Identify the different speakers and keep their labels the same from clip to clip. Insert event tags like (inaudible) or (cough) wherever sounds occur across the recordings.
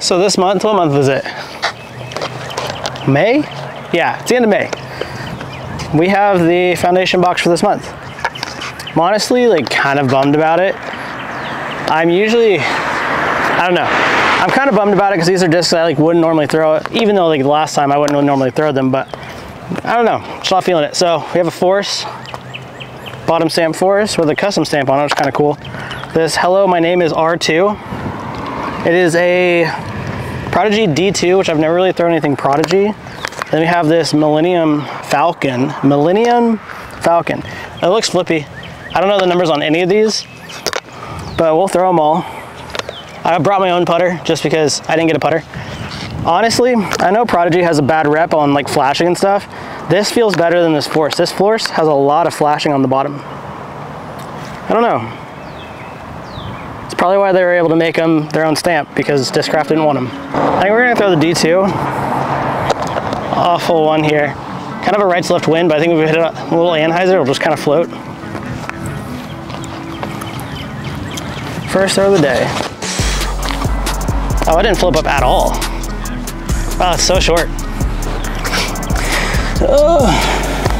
Speaker 1: So this month, what month is it? May? Yeah, it's the end of May. We have the foundation box for this month. I'm honestly like kind of bummed about it. I'm usually, I don't know. I'm kind of bummed about it because these are discs I like wouldn't normally throw, even though like the last time I wouldn't normally throw them, but I don't know, just not feeling it. So we have a Force, bottom stamp Force with a custom stamp on it, which is kind of cool. This Hello, my name is R2. It is a Prodigy D2, which I've never really thrown anything Prodigy. Then we have this Millennium Falcon. Millennium Falcon. It looks flippy. I don't know the numbers on any of these, but we'll throw them all. I brought my own putter just because I didn't get a putter. Honestly, I know Prodigy has a bad rep on like flashing and stuff. This feels better than this Force. This Force has a lot of flashing on the bottom. I don't know. Probably why they were able to make them their own stamp because Discraft didn't want them. I think we're gonna throw the D2 awful one here. Kind of a right to left wind, but I think if we hit a little anhyzer, it'll just kind of float. First throw of the day. Oh, I didn't flip up at all. Wow, it's so short. Oh,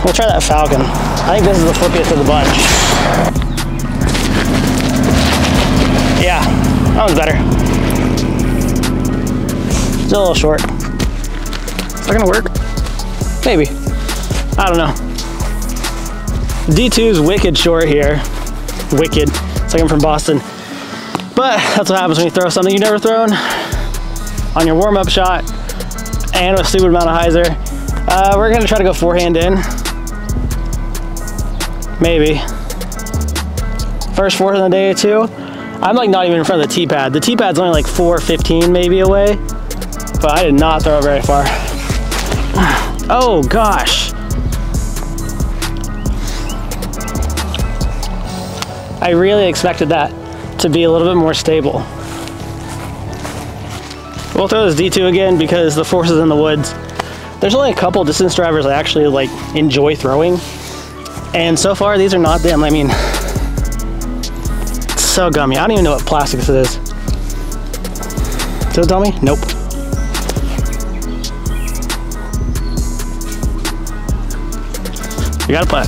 Speaker 1: we'll try that Falcon. I think this is the flippiest of the bunch. Yeah, that one's better. Still a little short. Is that gonna work? Maybe. I don't know. D2 is wicked short here. Wicked. It's like I'm from Boston. But that's what happens when you throw something you've never thrown on your warm-up shot and a stupid amount of hyzer. Uh, we're gonna try to go forehand in. Maybe. First fourth of the day too. I'm like not even in front of the T-pad. The T-pad's only like 415 maybe away, but I did not throw it very far. (sighs) Oh gosh. I really expected that to be a little bit more stable. We'll throw this D2 again because the force is in the woods. There's only a couple distance drivers I actually like enjoy throwing. And so far these are not them. I mean, so gummy. I don't even know what plastic this is. Does it tell me? Nope. You gotta play.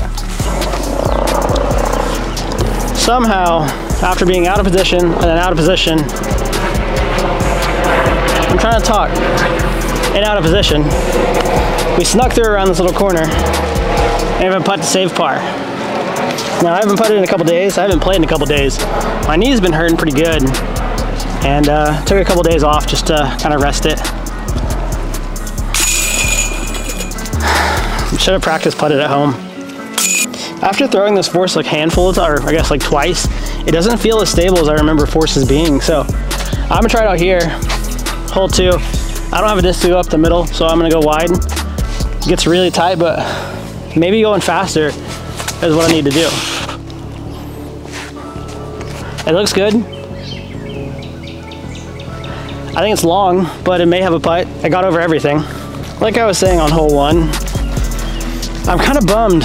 Speaker 1: Somehow, after being out of position and then out of position, I'm trying to talk and out of position. We snuck through around this little corner and have a putt to save par. Now I haven't putted in a couple days. I haven't played in a couple days. My knee's been hurting pretty good and uh, took a couple days off just to kind of rest it. (sighs) Should have practiced putted at home. After throwing this force like handfuls, or I guess like twice, it doesn't feel as stable as I remember forces being. So I'm gonna try it out here, hole two. I don't have a disc to go up the middle, so I'm gonna go wide. It gets really tight, but maybe going faster is what I need to do. It looks good. I think it's long, but it may have a putt. I got over everything. Like I was saying on hole one, I'm kind of bummed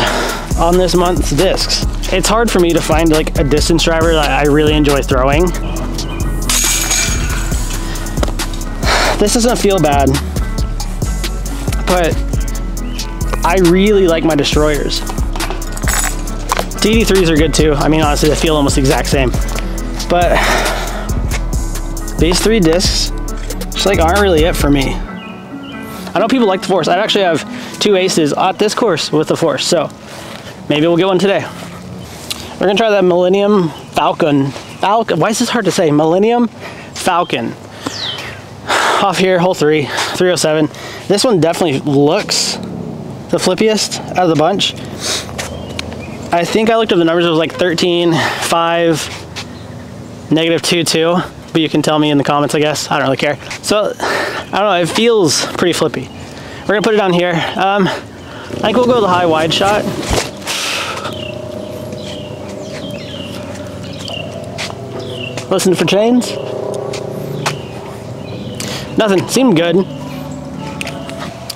Speaker 1: on this month's discs. It's hard for me to find like a distance driver that I really enjoy throwing. This doesn't feel bad, but I really like my destroyers. TD3s are good too. I mean, honestly, they feel almost the exact same. But these three discs just like aren't really it for me. I know people like the Force. I actually have two aces at this course with the Force, so Maybe we'll get one today. We're gonna try that Millennium Falcon. Falcon, why is this hard to say? Millennium Falcon. Off here, hole three, 307. This one definitely looks the flippiest out of the bunch. I think I looked up the numbers, it was like 13, 5, negative 2, 2, but you can tell me in the comments, I guess. I don't really care. So, I don't know, it feels pretty flippy. We're gonna put it down here. Um, I think we'll go the high wide shot. Listen for chains? Nothing, seemed good.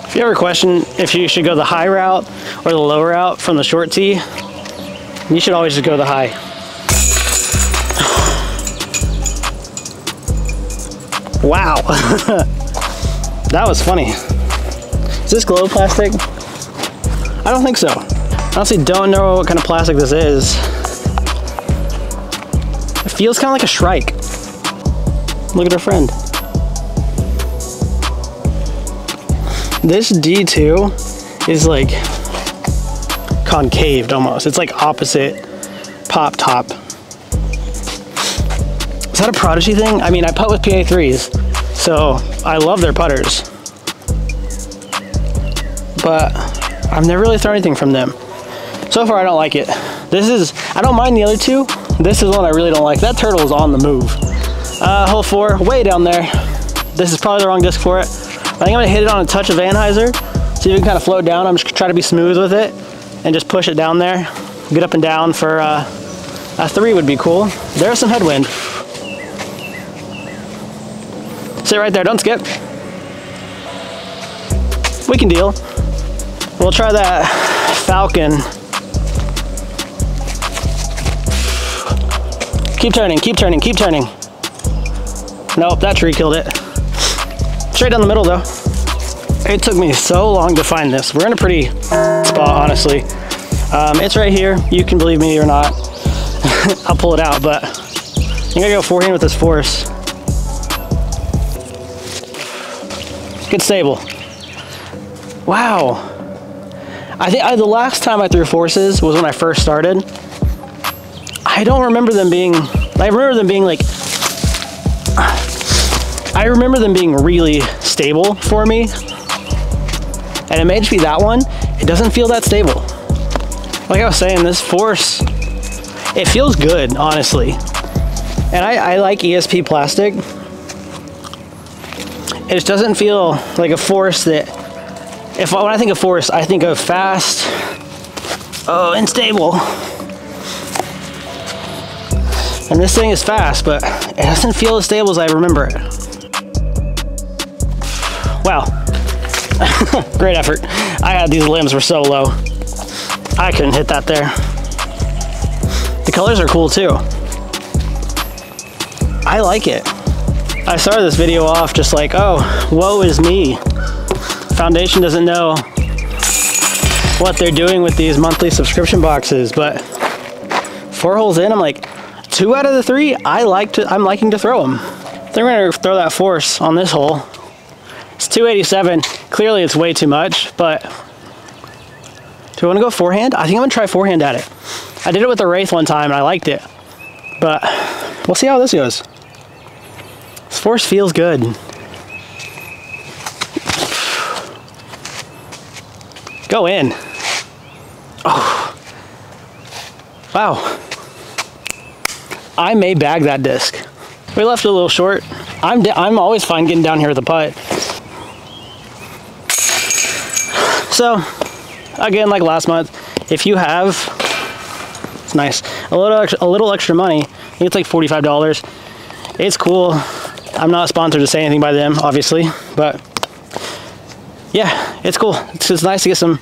Speaker 1: If you ever question if you should go the high route or the low route from the short tee, you should always just go the high. (sighs) Wow. (laughs) that was funny. Is this glow plastic? I don't think so. I honestly don't know what kind of plastic this is. It feels kind of like a Shrike. Look at our friend. This D2 is like concaved almost. It's like opposite pop top. Is that a Prodigy thing? I mean, I putt with PA3s, so I love their putters. But I've never really thrown anything from them. So far, I don't like it. This is, I don't mind the other two. This is one I really don't like. That turtle is on the move. Uh, hole four, way down there. This is probably the wrong disc for it. I think I'm gonna hit it on a touch of anhyzer, see if it can kind of float down. I'm just trying to be smooth with it and just push it down there. Get up and down for uh, a three would be cool. There's some headwind. Sit right there, don't skip. We can deal. We'll try that Falcon. Keep turning, keep turning, keep turning. Nope, that tree killed it. Straight down the middle though. It took me so long to find this. We're in a pretty spot, honestly. Um, it's right here. You can believe me or not. (laughs) I'll pull it out, but I'm gonna go forehand with this force. Good stable. Wow. I think I, the last time I threw forces was when I first started. I don't remember them being, I remember them being like, (sighs) I remember them being really stable for me. And it may just be that one. It doesn't feel that stable. Like I was saying, this force, it feels good, honestly. And I, I like ESP plastic. It just doesn't feel like a force that, if when I think of force, I think of fast, oh, unstable. And this thing is fast, but it doesn't feel as stable as I remember it. Wow. (laughs) Great effort. I had these limbs were so low. I couldn't hit that there. The colors are cool too. I like it. I started this video off just like, oh, woe is me. Foundation doesn't know what they're doing with these monthly subscription boxes, but four holes in, I'm like, two out of the three, I like to, I'm liking to throw them. They're gonna throw that force on this hole. It's 287. Clearly it's way too much, but do I wanna go forehand? I think I'm gonna try forehand at it. I did it with the Wraith one time and I liked it, but we'll see how this goes. This force feels good. Go in. Oh. Wow. I may bag that disc. We left a little short. I'm, I'm always fine getting down here with a putt. So, again, like last month, if you have, it's nice, a little extra, a little extra money, it's like $45. It's cool. I'm not sponsored to say anything by them, obviously, but yeah, it's cool. It's just nice to get some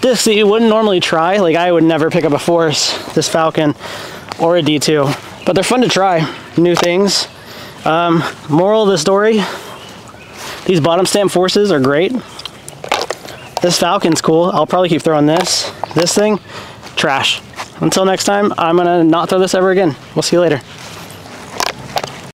Speaker 1: discs that you wouldn't normally try. Like I would never pick up a Force, this Falcon, or a D2 but they're fun to try, new things. Um, moral of the story, these bottom stamp forces are great. This Falcon's cool. I'll probably keep throwing this. This thing, trash. Until next time, I'm gonna not throw this ever again. We'll see you later.